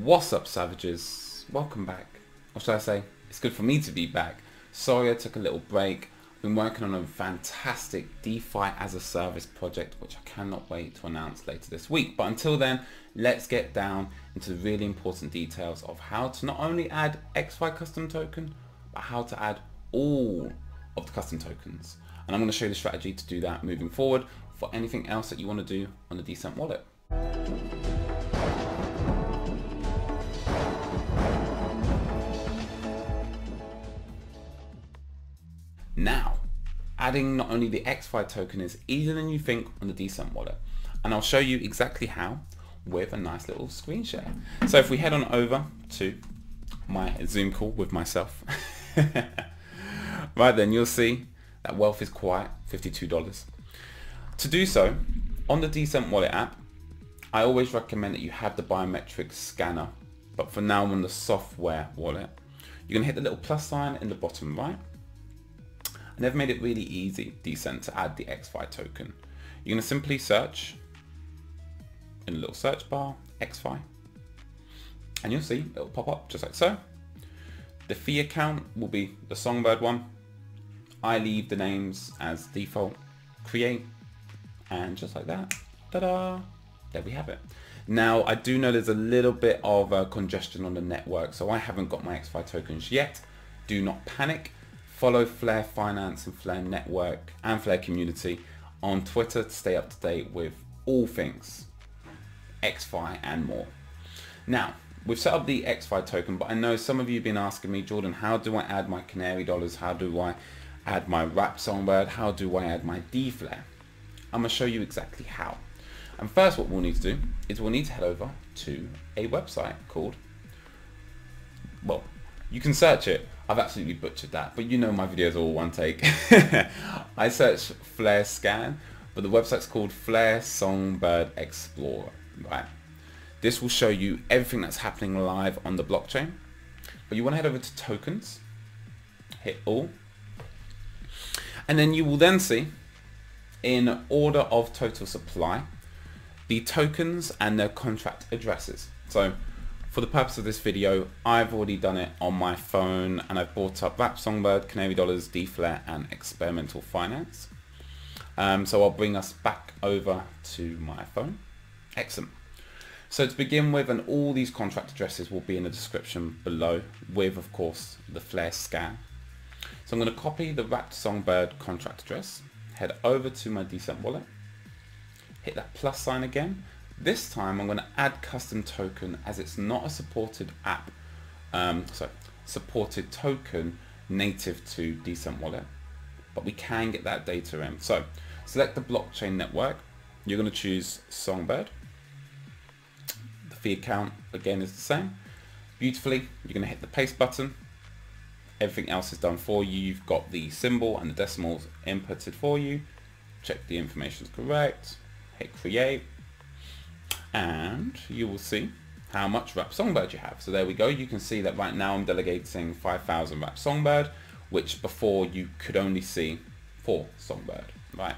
What's up savages? Welcome back. Or should I say, it's good for me to be back. Sorry I took a little break. I've been working on a fantastic DeFi as a service project which I cannot wait to announce later this week. But until then, let's get down into the really important details of how to not only add XFi custom token, but how to add all of the custom tokens. And I'm going to show you the strategy to do that moving forward for anything else that you want to do on the D'CENT wallet. Adding not only the XFi token is easier than you think on the D'CENT wallet. And I'll show you exactly how with a nice little screen share. So if we head on over to my Zoom call with myself, right then you'll see that wealth is quiet, $52. To do so, on the D'CENT Wallet app, I always recommend that you have the biometric scanner, but for now on the software wallet, you're to hit the little plus sign in the bottom right, and they've made it really easy, D'CENT, to add the XFi token. You're going to simply search in a little search bar, XFi, and you'll see it'll pop up just like so. The fee account will be the Songbird one. I leave the names as default, create, and just like that, ta-da, there we have it. Now, I do know there's a little bit of uh, congestion on the network, so I haven't got my XFi tokens yet. Do not panic. Follow Flare Finance and Flare Network and Flare Community on Twitter to stay up to date with all things XFi and more. Now, we've set up the XFi token, but I know some of you have been asking me, Jordan, how do I add my Canary dollars? How do I add my Wrap Songbird? How do I add my D-Flare? I'm going to show you exactly how. And first what we'll need to do is we'll need to head over to a website called, well, you can search it. I've absolutely butchered that, but you know my videos are all one take. I search Flare Scan, but the website's called Flare Songbird Explorer, right? This will show you everything that's happening live on the blockchain. But you want to head over to tokens, hit all, and then you will then see in order of total supply the tokens and their contract addresses. So for the purpose of this video, I've already done it on my phone and I've bought up Wrap Songbird, Canary Dollars, D-Flare and Experimental Finance. Um, so I'll bring us back over to my phone. Excellent. So to begin with, and all these contract addresses will be in the description below with, of course, the Flare scan. So I'm going to copy the Wrapped Songbird contract address, head over to my D'CENT wallet, hit that plus sign again. This time I'm going to add custom token as it's not a supported app, um, so supported token native to D'CENT wallet, but we can get that data in. So select the blockchain network. You're going to choose Songbird. The fee account again is the same. Beautifully, you're going to hit the paste button. Everything else is done for you. You've got the symbol and the decimals inputted for you. Check the information is correct. Hit create. And you will see how much Wrap Songbird you have. So there we go. You can see that right now I'm delegating 5,000 Wrap Songbird, which before you could only see four Songbird, right?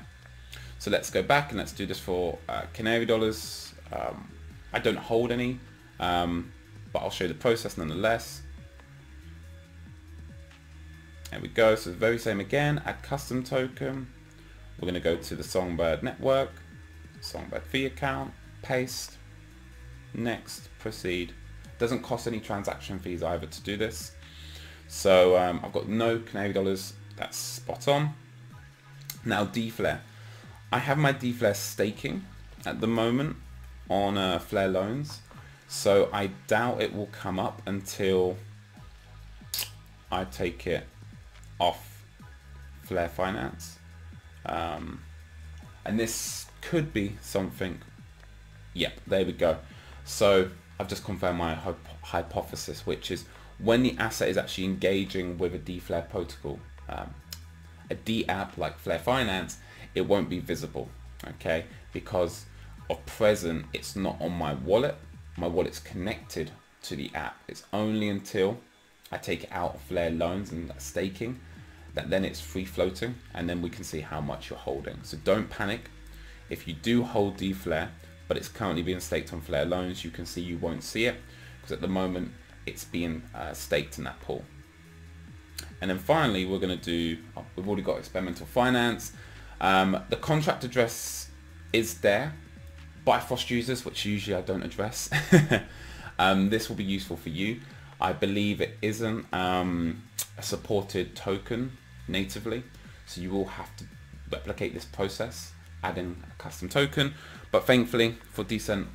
So let's go back and let's do this for uh, Canary Dollars. Um, I don't hold any, um, but I'll show you the process nonetheless. There we go. So the very same again, add custom token. We're going to go to the Songbird network, Songbird fee account, paste, next, proceed. Doesn't cost any transaction fees either to do this. So um, I've got no Canary dollars. That's spot on. Now D-Flare. I have my D-Flare staking at the moment on uh, Flare loans. So I doubt it will come up until I take it off Flare Finance. Um, and this could be something. Yep, there we go. So I've just confirmed my hypothesis, which is when the asset is actually engaging with a DeFi protocol, um, a D app like Flare Finance, it won't be visible, okay? Because of present, it's not on my wallet. My wallet's connected to the app. It's only until I take it out of Flare loans and staking that then it's free floating and then we can see how much you're holding. So don't panic. If you do hold D-Flare, but it's currently being staked on Flare loans, you can see you won't see it because at the moment it's being uh, staked in that pool. And then finally, we're going to do, oh, we've already got experimental finance. Um, the contract address is there. Bifrost users, which usually I don't address. um, this will be useful for you. I believe it isn't um, a supported token natively, so you will have to replicate this process, adding a custom token. But thankfully, for D'CENT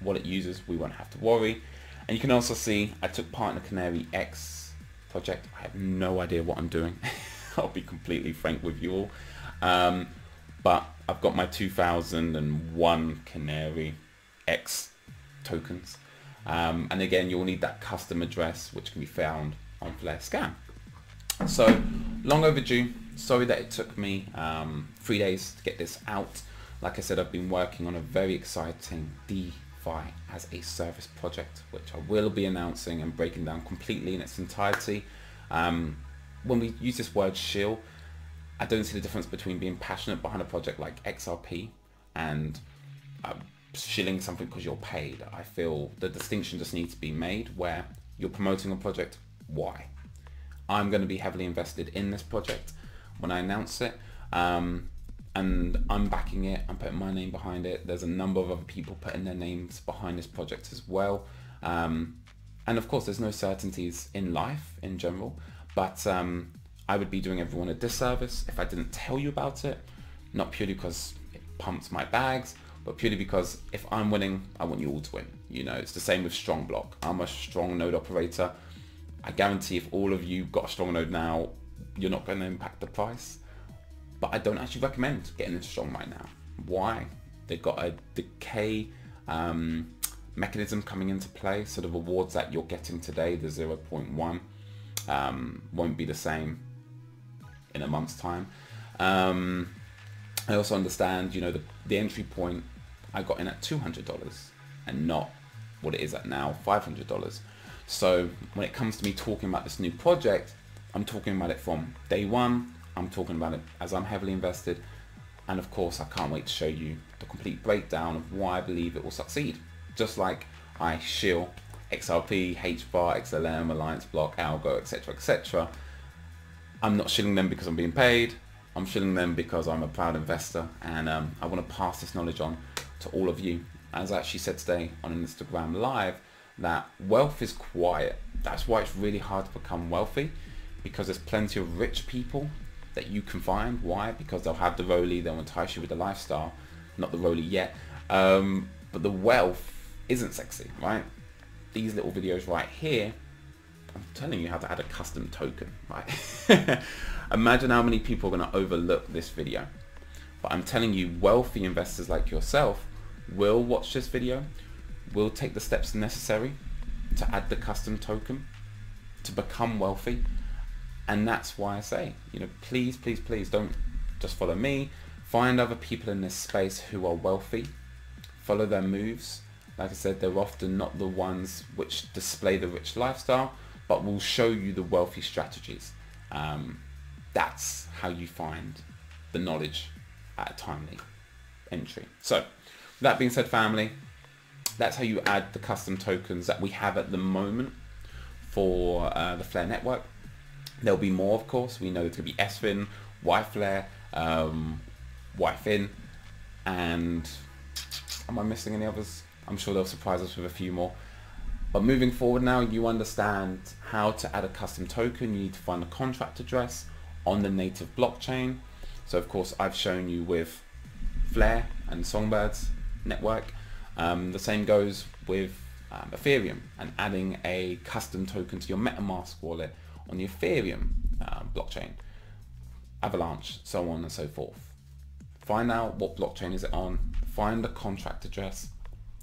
wallet users, we won't have to worry. And you can also see I took part in the Canary X project. I have no idea what I'm doing. I'll be completely frank with you all. Um, but I've got my 2001 Canary X tokens. Um, and again, you'll need that custom address, which can be found on Flare Scan. So long overdue. Sorry that it took me um, three days to get this out. Like I said, I've been working on a very exciting DeFi as a service project, which I will be announcing and breaking down completely in its entirety. Um, when we use this word shill, I don't see the difference between being passionate behind a project like XRP and uh, shilling something because you're paid. I feel the distinction just needs to be made where you're promoting a project. Why? I'm going to be heavily invested in this project when I announce it. Um, and I'm backing it. I'm putting my name behind it. There's a number of other people putting their names behind this project as well. Um, and of course, there's no certainties in life in general, but um, I would be doing everyone a disservice if I didn't tell you about it, not purely because it pumps my bags, but purely because if I'm winning, I want you all to win. You know, it's the same with strong block. I'm a strong node operator. I guarantee if all of you got a strong node now, you're not going to impact the price. But I don't actually recommend getting into strong right now. Why? They've got a decay um, mechanism coming into play. So the rewards that you're getting today, the 0.1, um, won't be the same in a month's time. Um, I also understand, you know, the, the entry point I got in at $200 and not what it is at now, $500. So when it comes to me talking about this new project, I'm talking about it from day one. I'm talking about it as I'm heavily invested. And of course, I can't wait to show you the complete breakdown of why I believe it will succeed. Just like I shill XRP, HBAR, XLM, Alliance Block, Algo, etc., etc. I'm not shilling them because I'm being paid. I'm shilling them because I'm a proud investor and um, I want to pass this knowledge on to all of you. As I actually said today on an Instagram live, that wealth is quiet. That's why it's really hard to become wealthy because there's plenty of rich people that you can find. Why? Because they'll have the rolly, they'll entice you with the lifestyle. Not the rolly yet. Um, but the wealth isn't sexy, right? These little videos right here, I'm telling you how to add a custom token, right? Imagine how many people are going to overlook this video. But I'm telling you, wealthy investors like yourself will watch this video, will take the steps necessary to add the custom token, to become wealthy. And that's why I say, you know, please, please, please don't just follow me. Find other people in this space who are wealthy. Follow their moves. Like I said, they're often not the ones which display the rich lifestyle, but will show you the wealthy strategies. Um, that's how you find the knowledge at a timely entry. So that being said, family, that's how you add the custom tokens that we have at the moment for uh, the Flare network. There'll be more, of course. We know there's going to be SFIN, YFlare, um, and am I missing any others? I'm sure they'll surprise us with a few more. But moving forward now, you understand how to add a custom token. You need to find a contract address on the native blockchain. So of course, I've shown you with Flare and Songbirds network. Um, the same goes with um, Ethereum and adding a custom token to your MetaMask wallet on the Ethereum uh, blockchain, Avalanche, so on and so forth. Find out what blockchain is it on, find the contract address,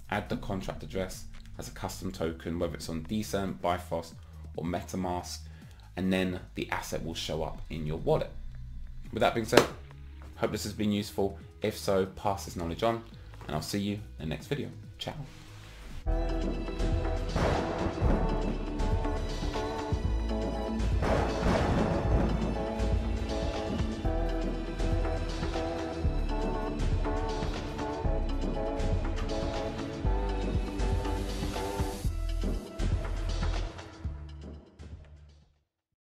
add the contract address as a custom token, whether it's on D'CENT, Bifrost or MetaMask, and then the asset will show up in your wallet. With that being said, hope this has been useful. If so, pass this knowledge on and I'll see you in the next video. Ciao.